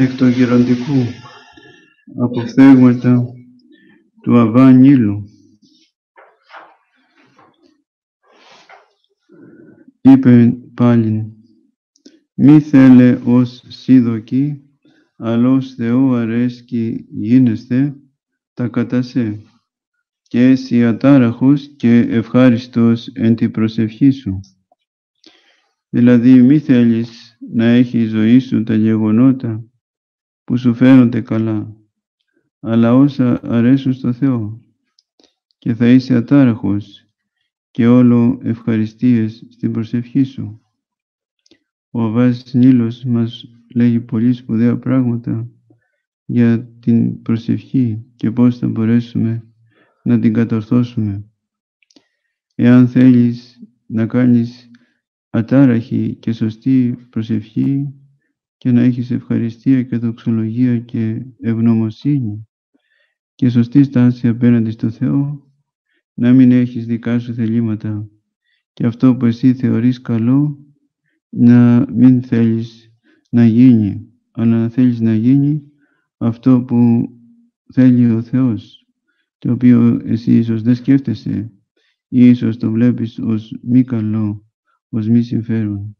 εκ του γεροντικού αποφθέγματα του Αβά Νίλου. Είπε πάλι, μη θέλε ως σίδωκη, αλλά ως Θεού αρέσκει γίνεστε τα κατασέ και εσύ ατάραχος και ευχάριστος εν τη προσευχή σου. Δηλαδή μη θέλεις να έχεις η ζωή σου τα γεγονότα που σου φαίνονται καλά, αλλά όσα αρέσουν στο Θεό και θα είσαι ατάραχος και όλο ευχαριστίες στην προσευχή σου. Ο Βάζης Νίλος μας λέγει πολύ σπουδαία πράγματα για την προσευχή και πώς θα μπορέσουμε να την κατορθώσουμε. Εάν θέλεις να κάνεις ατάραχη και σωστή προσευχή και να έχεις ευχαριστία και δοξολογία και ευγνωμοσύνη και σωστή στάση απέναντι στο Θεό, να μην έχεις δικά σου θελήματα και αυτό που εσύ θεωρείς καλό να μην θέλεις να γίνει, αλλά να θέλεις να γίνει αυτό που θέλει ο Θεός, το οποίο εσύ ίσως δεν σκέφτεσαι ή ίσως το βλέπεις ως μη καλό, ως μη συμφέρον.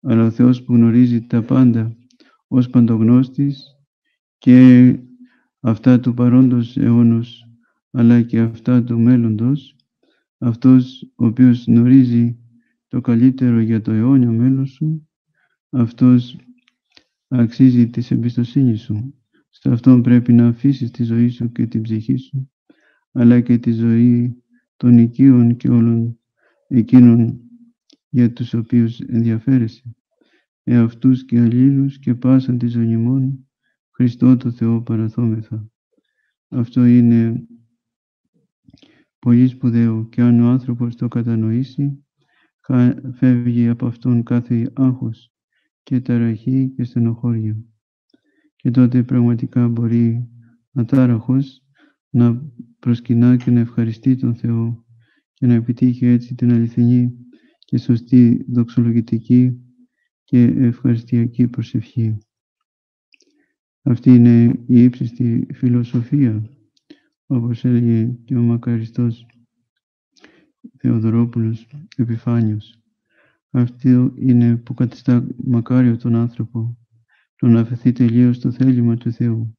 Αλλά ο Θεός που γνωρίζει τα πάντα ως παντογνώστης και αυτά του παρόντος αιώνος αλλά και αυτά του μέλλοντος, αυτός ο οποίος γνωρίζει το καλύτερο για το αιώνιο μέλλον σου, αυτός αξίζει της εμπιστοσύνης σου. Σε αυτόν πρέπει να αφήσεις τη ζωή σου και την ψυχή σου, αλλά και τη ζωή των οικείων και όλων εκείνων για τους οποίους ενδιαφέρεσαι. Εαυτούς και αλλήλους και πάσαν τη ζωή μόνο, Χριστό το Θεό παραθόμεθα. Αυτό είναι πολύ σπουδαίο και αν ο άνθρωπος το κατανοήσει, φεύγει από αυτόν κάθε άγχος και ταραχή και στενοχώρια. Και τότε πραγματικά μπορεί ατάραχος να προσκυνά και να ευχαριστεί τον Θεό και να επιτύχει έτσι την αληθινή και σωστή δοξολογητική και ευχαριστιακή προσευχή. Αυτή είναι η ύψιστη φιλοσοφία, όπως έλεγε και ο μακαριστός Θεοδωρόπουλος Επιφάνιος. Αυτό είναι που καθιστά μακάριο τον άνθρωπο, το να αφαιθεί τελείως στο θέλημα του Θεού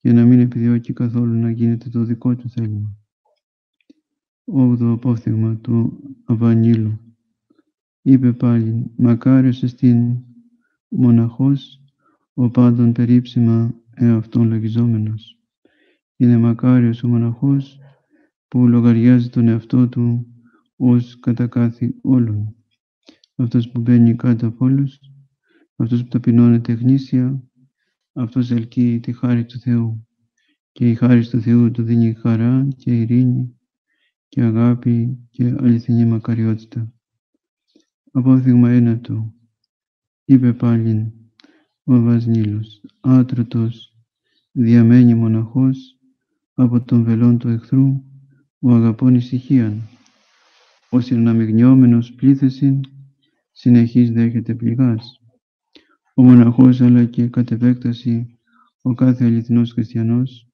και να μην επιδιώκει καθόλου να γίνεται το δικό του θέλημα. Όγδο απόφθεγμα του Αβανίλου. Είπε πάλι, μακάριος εστίν μοναχός, ο πάντων περίψημα εαυτόν λογιζόμενος. Είναι μακάριος ο μοναχός που λογαριάζει τον εαυτό του ως κατά κάθε όλων. Αυτός που μπαίνει κάτω από όλους, αυτός που ταπεινώνεται γνήσια, αυτός ελκύει τη χάρη του Θεού και η χάρη του Θεού του δίνει χαρά και ειρήνη και αγάπη και αληθινή μακαριότητα. Απόφθηγμα ένα του. Είπε πάλι ο Βασνήλος, άτρωτος, διαμένει μοναχός από τον βελόν του εχθρού, ο αγαπών ησυχίαν. Ο συναμειγνιόμενος πλήθεσιν συνεχής δέχεται πληγάς. Ο μοναχός αλλά και κατ' επέκταση ο κάθε αληθινός χριστιανός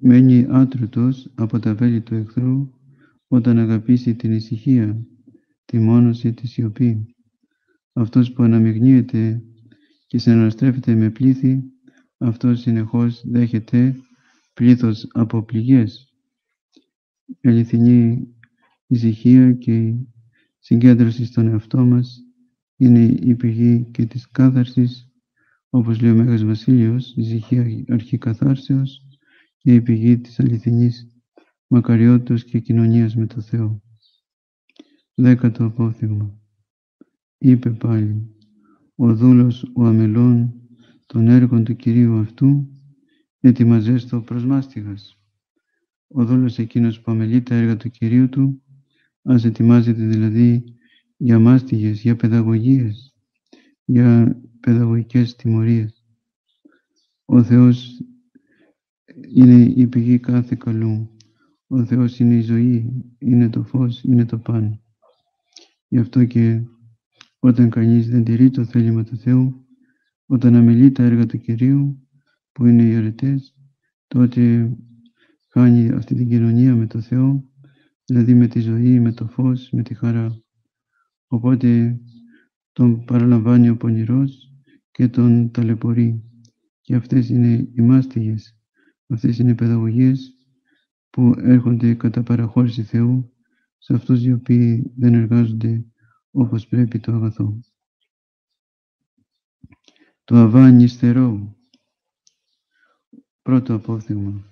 μένει άτρωτος από τα βέλη του εχθρού όταν αγαπήσει την ησυχία, τη μόνωση, τη σιωπή. Αυτός που αναμειγνύεται και συναναστρέφεται με πλήθη, αυτός συνεχώς δέχεται πλήθος από πληγές. Η αληθινή ησυχία και η συγκέντρωση στον εαυτό μας είναι η πηγή και της κάθαρσης, όπως λέει ο Μέγας Βασίλειος, η ησυχία αρχή καθάρσεως και η πηγή της αληθινής μακαριότητας και κοινωνίας με το Θεό. Δέκατο απόθυγμα. Είπε πάλι, ο δούλος ο αμελών των έργων του Κυρίου αυτού ετοιμαζέστο προς μάστιγας. Ο δούλος εκείνος που αμελεί τα έργα του Κυρίου του, ας ετοιμάζεται δηλαδή για μάστιγες, για παιδαγωγίες, για παιδαγωγικές τιμωρίες. Ο Θεός είναι η πηγή κάθε καλού. Ο Θεός είναι η ζωή, είναι το φως, είναι το πάνω. Γι' αυτό και όταν κανείς δεν τηρεί το θέλημα του Θεού, όταν αμελεί τα έργα του Κυρίου, που είναι οι αρετές, τότε χάνει αυτή την κοινωνία με το Θεό, δηλαδή με τη ζωή, με το φως, με τη χαρά. Οπότε τον παραλαμβάνει ο πονηρός και τον ταλαιπωρεί. Και αυτές είναι οι μάστιγες, αυτές είναι οι παιδαγωγίες που έρχονται κατά παραχώρηση Θεού σε αυτούς οι οποίοι δεν εργάζονται όπως πρέπει το αγαθό. Το Αβά νηστερό. Πρώτο απόφθεγμα.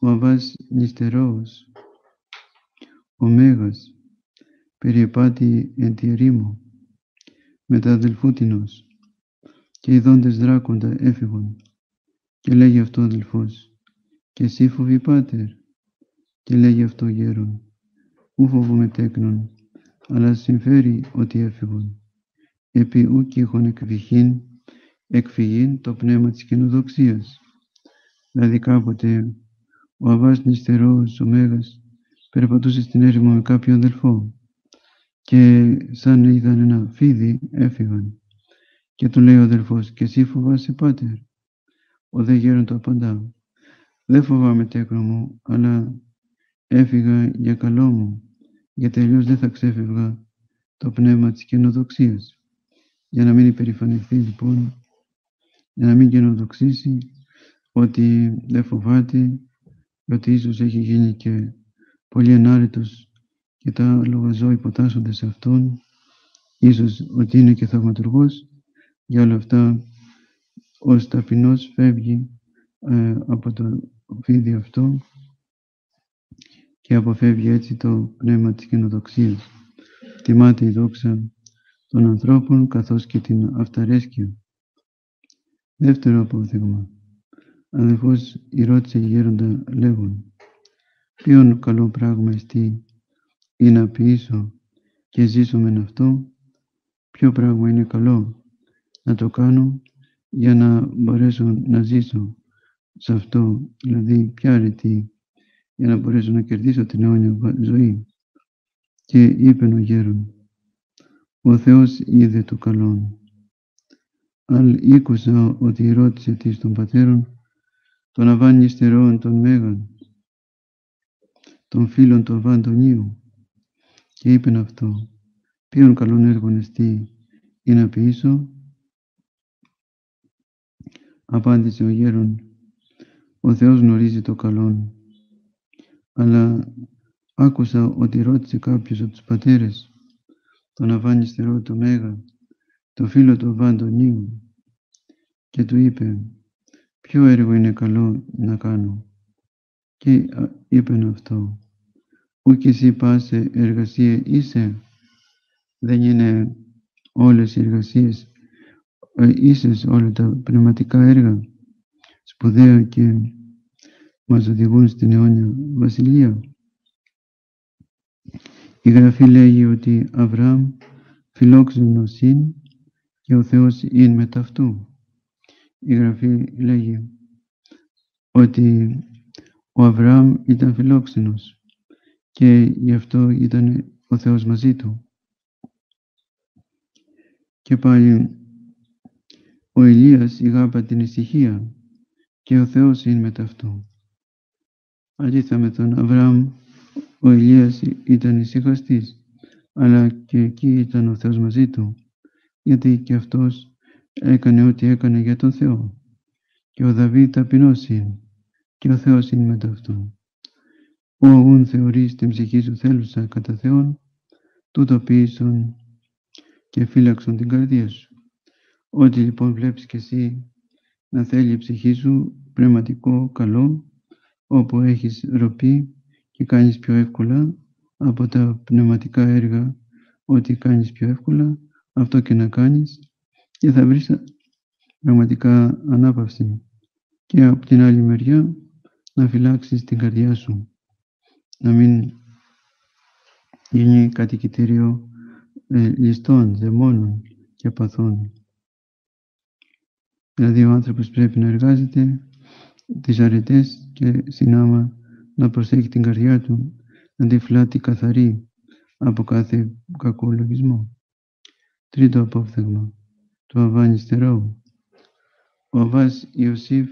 Ο Αβάς νηστερός, ο Μέγας, περιεπάτη εν τη ερήμο, με τα αδελφούτινος, και οι δόντες δράκοντα έφυγαν, και λέγει αυτό ο αδελφός, και εσύ φοβή πάτερ, και λέγει αυτό γέρον, ου φοβούμε τέκνον, αλλά συμφέρει ότι έφυγαν, επί ούκ είχον εκβηχήν, εκφυγήν το πνεύμα της κοινοδοξίας. Δηλαδή κάποτε ο Αβάς Νηστερός, ο Μέγας, περπατούσε στην έρημο με κάποιον αδελφό και σαν είδαν ένα φίδι έφυγαν και του λέει ο αδελφός «Και εσύ φοβάσαι πάτερ» ο δε γέρον το απαντά «Δεν φοβάμαι τέκνο μου, αλλά έφυγα για καλό μου, γιατί αλλιώς δεν θα ξέφευγα το πνεύμα της καινοδοξίας». Για να μην υπερηφανευτεί λοιπόν, για να μην καινοδοξήσει ότι δεν φοβάται, ότι ίσως έχει γίνει και πολύ ενάρετος και τα λογαζό υποτάσσονται σε Αυτόν, ίσως ότι είναι και θαυματουργός, για όλα αυτά ο ταπεινός φεύγει ε, από το φίδι αυτό και αποφεύγει έτσι το πνεύμα της κοινοδοξίας. Τιμάται η δόξα των ανθρώπων καθώς και την αυταρέσκεια. Δεύτερο απόθεγμα. Αδελφός η ρώτησε γέροντα λέγον ποιον καλό πράγμα εστί ή να ποιήσω και ζήσω με αυτό; Ποιο πράγμα είναι καλό να το κάνω για να μπορέσω να ζήσω σε αυτό, δηλαδή ποια αρετή για να μπορέσω να κερδίσω την αιώνια ζωή. Και είπε ο γέρον, ο Θεός είδε το καλό. Αλ ήκουσα ότι ρώτησε της των πατέρων, τον Αβάν Ιστερών των Μέγαν, των φίλων του Αβάν Τονίου, και είπεν αυτό, ποιον καλόν έργον εστί ή να ποιήσω, απάντησε ο γέρον, ο Θεός γνωρίζει το καλόν αλλά άκουσα ότι ρώτησε κάποιος από τους πατέρες τον Αβάνιστερό του Μέγα, το φίλο του Βαντονίου και του είπε ποιο έργο είναι καλό να κάνω; Και είπε αυτό ούκ εσύ πάσε εργασία είσαι δεν είναι όλες οι εργασίες ε, ίσες όλα τα πνευματικά έργα σπουδαία και μας οδηγούν στην αιώνια βασιλεία. Η Γραφή λέγει ότι Αβραάμ φιλόξενος είναι και ο Θεός είναι μετά αυτού. Η Γραφή λέγει ότι ο Αβραάμ ήταν φιλόξενος και γι' αυτό ήταν ο Θεός μαζί του. Και πάλι ο Ηλίας ηγάπα την ησυχία και ο Θεός είναι μετά αυτού. Αντίθετα με τον Αβραάμ, ο Ηλίας ήταν ησυχαστής, αλλά και εκεί ήταν ο Θεός μαζί του, γιατί και αυτός έκανε ό,τι έκανε για τον Θεό. Και ο Δαβίδ ταπεινός είναι, και ο Θεός είναι μετά αυτού. Ο ούν θεωρείς την ψυχή σου θέλουσα κατά Θεόν, τούτο ποιήσον και φύλαξον την καρδία σου. Ό,τι λοιπόν βλέπεις και εσύ να θέλει η ψυχή σου πνευματικό καλό, όπου έχεις ροπή και κάνεις πιο εύκολα από τα πνευματικά έργα ό,τι κάνεις πιο εύκολα, αυτό και να κάνεις και θα βρεις πραγματικά ανάπαυση. Και από την άλλη μεριά να φυλάξεις την καρδιά σου, να μην γίνει κατοικητήριο ε, ληστών, δαιμόνων και παθών. Δηλαδή ο άνθρωπος πρέπει να εργάζεται τις αρετές και συνάμα να προσέχει την καρδιά του να τη φλάτει καθαρή από κάθε κακό λογισμό. Τρίτο απόφθεγμα του Αβάνι Στερόου. ο Αβάς Ιωσήφ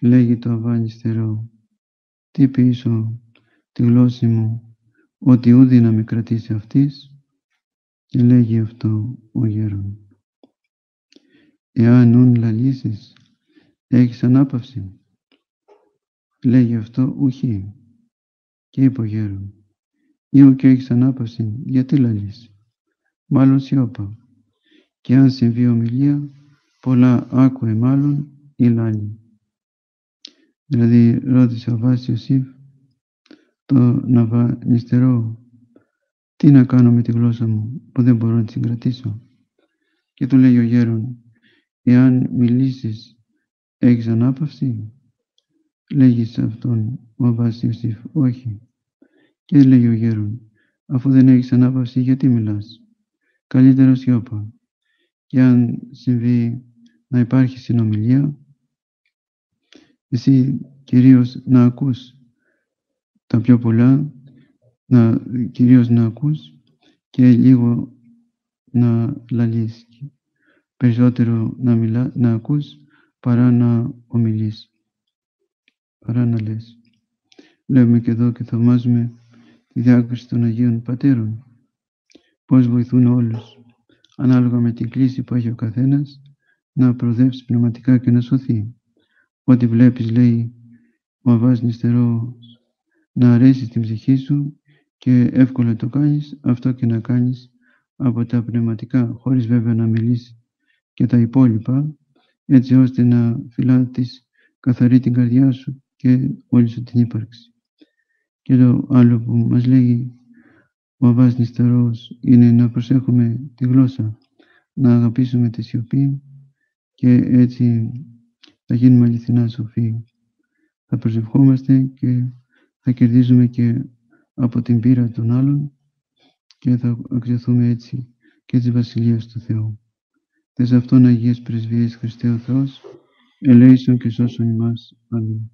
λέγει το Αβά νηστερό τι πίσω τη γλώσσα μου ότι ούδη να με κρατήσει αυτής και λέγει αυτό ο γέρον. Εάν ούν λαλήσεις έχεις ανάπαυση λέγει αυτό ουχή και είπε ο γέρον ή και έχεις ανάπαυση γιατί λαλείς μάλλον σιώπα και αν συμβεί ομιλία πολλά άκουε μάλλον ή λάλη. Δηλαδή ρώτησε ο Βάσιος Ιωσήφ το να νηστερώ τι να κάνω με τη γλώσσα μου που δεν μπορώ να τη συγκρατήσω; Και του λέει ο γέρον εάν μιλήσεις έχεις ανάπαυση; Λέγεις σε αυτόν ο Βάσιος Ιωσήφ όχι. Και λέει ο γέρον αφού δεν έχεις ανάπαυση γιατί μιλάς; Καλύτερο σιώπα και αν συμβεί να υπάρχει συνομιλία, εσύ κυρίως να ακούς τα πιο πολλά, να, κυρίως να ακούς και λίγο να λαλείς. Περισσότερο να, μιλά, να ακούς παρά να ομιλείς, παρά να λες. Λέμε και εδώ και θαυμάζουμε τη διάκριση των Αγίων Πατέρων, πώς βοηθούν όλους ανάλογα με την κλίση που έχει ο καθένας, να προοδεύσει πνευματικά και να σωθεί. Ό,τι βλέπεις, λέει ο Αβάς Νηστερός, να αρέσεις στην ψυχή σου και εύκολα το κάνεις, αυτό και να κάνεις από τα πνευματικά, χωρίς βέβαια να μιλήσεις και τα υπόλοιπα, έτσι ώστε να φυλάτεις καθαρή την καρδιά σου και όλη σου την ύπαρξη. Και το άλλο που μας λέγει ο Αβάς Νησταρός είναι να προσέχουμε τη γλώσσα, να αγαπήσουμε τη σιωπή και έτσι θα γίνουμε αληθινά σοφοί. Θα προσευχόμαστε και θα κερδίζουμε και από την πείρα των άλλων και θα αξιοθούμε έτσι και της Βασιλείας του Θεού. Θες αυτόν Αγίες Πρεσβείες Χριστέ ο Θεός, ελέησον και σώσον ημάς. Αμήν.